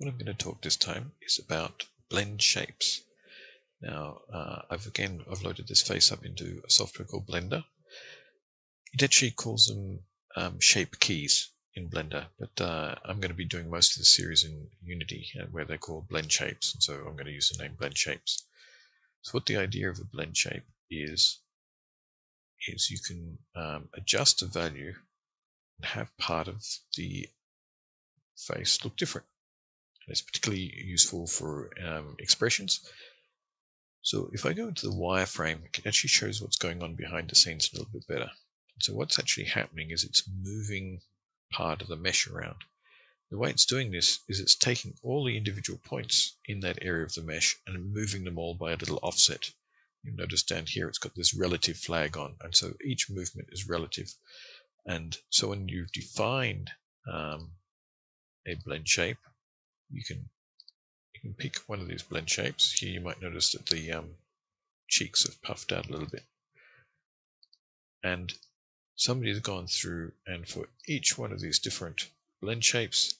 What I'm going to talk this time is about blend shapes. Now, uh, I've again, I've loaded this face up into a software called Blender. It actually calls them um, shape keys in Blender, but uh, I'm going to be doing most of the series in Unity uh, where they're called blend shapes. And so I'm going to use the name blend shapes. So what the idea of a blend shape is, is you can um, adjust a value and have part of the face look different. It's particularly useful for um, expressions. So if I go into the wireframe, it actually shows what's going on behind the scenes a little bit better. So what's actually happening is it's moving part of the mesh around. The way it's doing this is it's taking all the individual points in that area of the mesh and moving them all by a little offset. You notice down here it's got this relative flag on, and so each movement is relative. And so when you've defined um, a blend shape, you can you can pick one of these blend shapes. Here you might notice that the um, cheeks have puffed out a little bit. And somebody's gone through and for each one of these different blend shapes,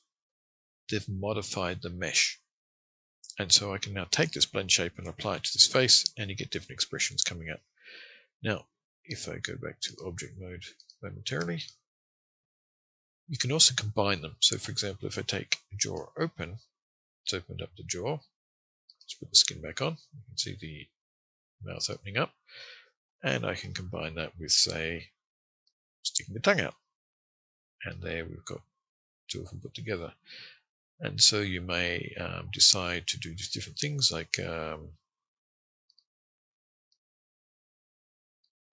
they've modified the mesh. And so I can now take this blend shape and apply it to this face and you get different expressions coming out. Now, if I go back to object mode momentarily, you can also combine them. So for example, if I take a jaw open, it's opened up the jaw. Let's put the skin back on. You can see the mouth opening up. And I can combine that with, say, sticking the tongue out. And there we've got two of them put together. And so you may um, decide to do just different things like um,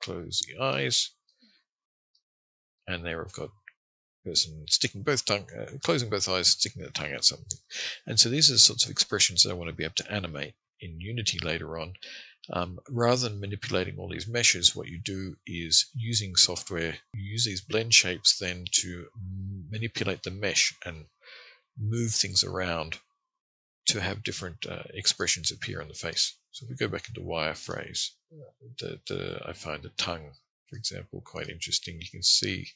close the eyes. And there I've got person sticking both tongue, uh, closing both eyes, sticking the tongue out something. And so these are the sorts of expressions that I want to be able to animate in Unity later on. Um, rather than manipulating all these meshes, what you do is using software, you use these blend shapes then to manipulate the mesh and move things around to have different uh, expressions appear on the face. So if we go back into wireframes, the, the, I find the tongue, for example, quite interesting. You can see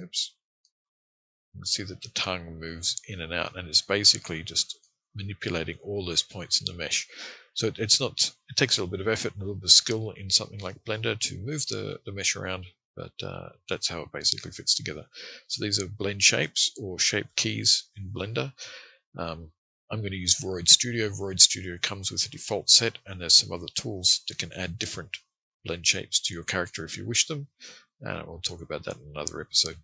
Oops. You can see that the tongue moves in and out and it's basically just manipulating all those points in the mesh. So it, it's not, it takes a little bit of effort and a little bit of skill in something like Blender to move the, the mesh around, but uh, that's how it basically fits together. So these are blend shapes or shape keys in Blender. Um, I'm going to use Vroid Studio. Vroid Studio comes with a default set and there's some other tools that can add different blend shapes to your character if you wish them. And we'll talk about that in another episode.